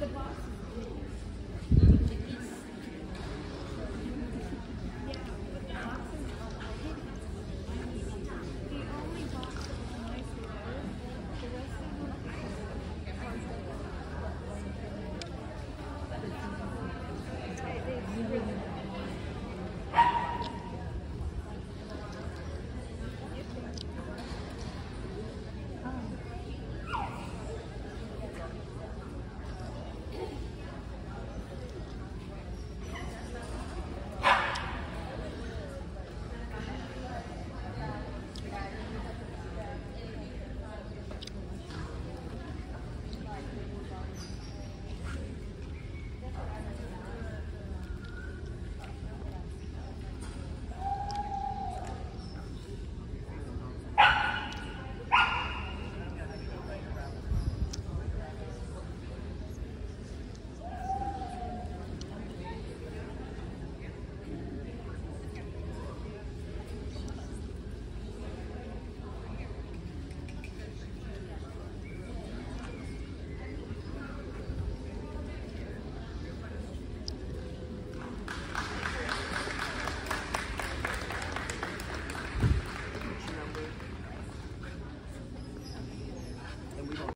the box